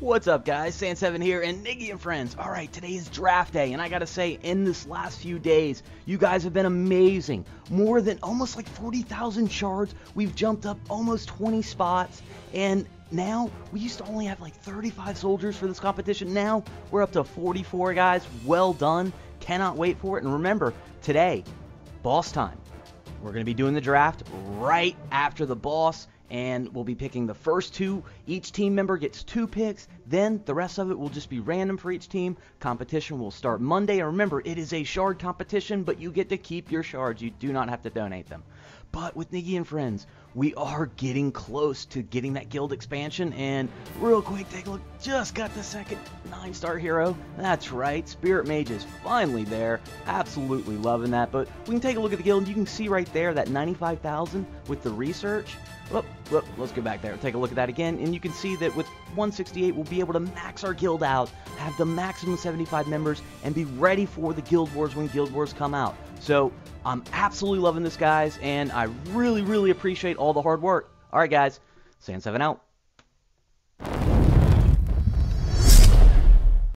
What's up, guys? Sand7 here, and Niggy and friends. All right, today is draft day, and I gotta say, in this last few days, you guys have been amazing. More than almost like 40,000 shards. We've jumped up almost 20 spots, and now we used to only have like 35 soldiers for this competition. Now we're up to 44 guys. Well done. Cannot wait for it. And remember, today, boss time. We're gonna be doing the draft right after the boss and we'll be picking the first two. Each team member gets two picks. Then the rest of it will just be random for each team. Competition will start Monday. And remember, it is a shard competition, but you get to keep your shards. You do not have to donate them. But with Niggy and friends, we are getting close to getting that guild expansion. And real quick, take a look. Just got the second nine star hero. That's right, Spirit Mage is finally there. Absolutely loving that. But we can take a look at the guild. And you can see right there that 95,000 with the research. Whoop, whoop, let's go back there. Take a look at that again, and you can see that with 168, we'll be able to max our guild out, have the maximum 75 members, and be ready for the Guild Wars when Guild Wars come out. So, I'm absolutely loving this, guys, and I really, really appreciate all the hard work. All right, guys, Sand7 out.